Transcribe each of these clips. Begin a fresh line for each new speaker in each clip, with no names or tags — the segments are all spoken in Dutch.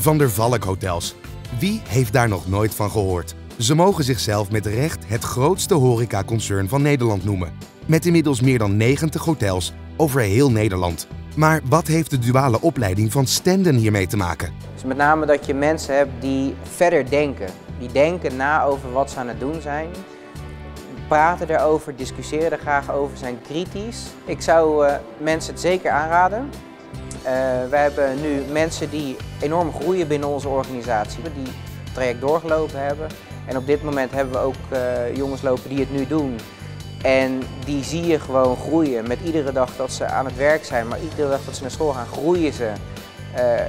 Van der Valk Hotels. Wie heeft daar nog nooit van gehoord? Ze mogen zichzelf met recht het grootste horecaconcern van Nederland noemen. Met inmiddels meer dan 90 hotels over heel Nederland. Maar wat heeft de duale opleiding van Stenden hiermee te maken?
Dus met name dat je mensen hebt die verder denken. Die denken na over wat ze aan het doen zijn. Praten erover, discussiëren er graag over, zijn kritisch. Ik zou uh, mensen het zeker aanraden. Uh, we hebben nu mensen die enorm groeien binnen onze organisatie, die het traject doorgelopen hebben. En op dit moment hebben we ook uh, jongens lopen die het nu doen. En die zie je gewoon groeien. Met iedere dag dat ze aan het werk zijn, maar iedere dag dat ze naar school gaan, groeien ze. Uh,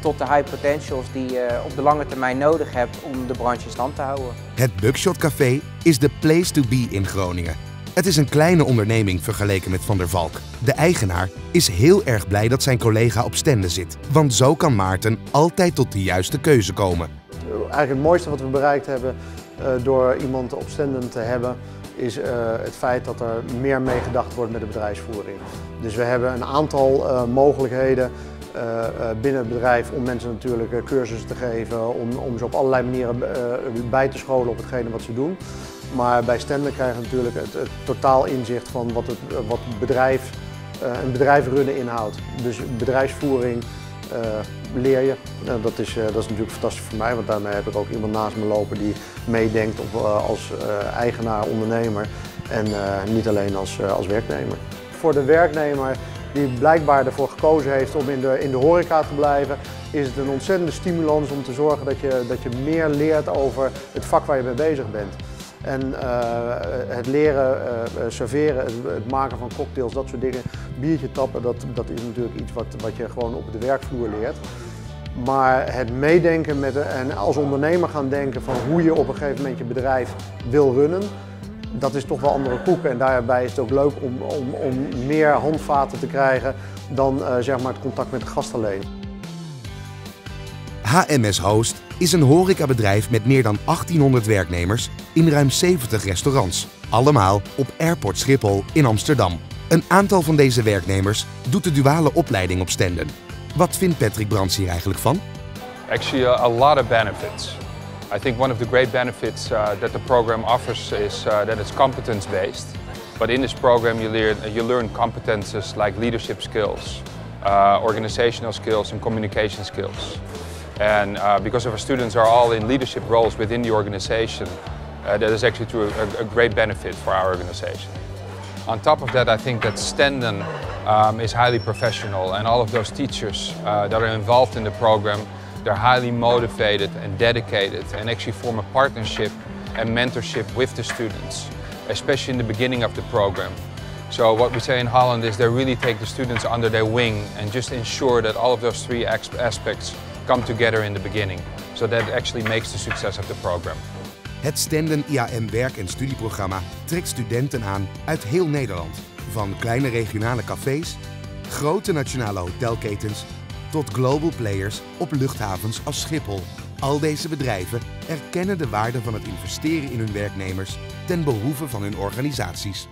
tot de high potentials die je op de lange termijn nodig hebt om de branche in stand te houden.
Het Buckshot Café is de place to be in Groningen. Het is een kleine onderneming vergeleken met Van der Valk. De eigenaar is heel erg blij dat zijn collega op stenden zit. Want zo kan Maarten altijd tot de juiste keuze komen.
Eigenlijk het mooiste wat we bereikt hebben uh, door iemand op stenden te hebben is uh, het feit dat er meer meegedacht wordt met de bedrijfsvoering. Dus we hebben een aantal uh, mogelijkheden binnen het bedrijf om mensen natuurlijk cursussen te geven, om, om ze op allerlei manieren bij te scholen op hetgene wat ze doen. Maar bij Stenden krijgen we natuurlijk het, totaal inzicht van wat het, wat bedrijf, een bedrijf runnen inhoudt. Dus bedrijfsvoering, leer je. Nou, dat, is, dat is natuurlijk fantastisch voor mij, want daarmee heb ik ook iemand naast me lopen die meedenkt op, als eigenaar, ondernemer en niet alleen als, als werknemer. Voor de werknemer die blijkbaar ervoor gekozen heeft om in de, in de horeca te blijven, is het een ontzettende stimulans om te zorgen dat je, dat je meer leert over het vak waar je mee bezig bent. En uh, het leren uh, serveren, het, maken van cocktails, dat soort dingen, biertje tappen, dat, dat is natuurlijk iets wat, wat je gewoon op de werkvloer leert. Maar het meedenken met, en als ondernemer gaan denken van hoe je op een gegeven moment je bedrijf wil runnen, dat is toch wel andere koeken. En daarbij is het ook leuk om, om, om meer handvaten te krijgen dan uh, zeg maar het contact met de gast alleen.
HMS Host is een horecabedrijf met meer dan 1800 werknemers in ruim 70 restaurants. Allemaal op Airport Schiphol in Amsterdam. Een aantal van deze werknemers doet de duale opleiding op Stenden. Wat vindt Patrick Brands hier eigenlijk van?
Actually, a, a lot of benefits. I think one of the great benefits uh, that the program offers is uh, that it's competence-based. But in this program you learn, you learn competences like leadership skills, uh, organizational skills and communication skills. And uh, because our students are all in leadership roles within the organization, uh, that is actually a, a, great benefit for our organization. On top of that, I think that Stenden um, is highly professional and all of those teachers uh, that are involved in the program, they're highly motivated and dedicated and actually form a partnership and mentorship with the students, especially in the beginning of the program. So what we say in Holland is they really take the students under their wing and just ensure that all of those three aspects come together in the beginning. So that actually makes the success of the program.
Het Stenden IAM werk- en studieprogramma trekt studenten aan uit heel Nederland. Van kleine regionale cafés, grote nationale hotelketens tot global players op luchthavens als Schiphol. Al deze bedrijven erkennen de waarde van het investeren in hun werknemers ten behoeve van hun organisaties.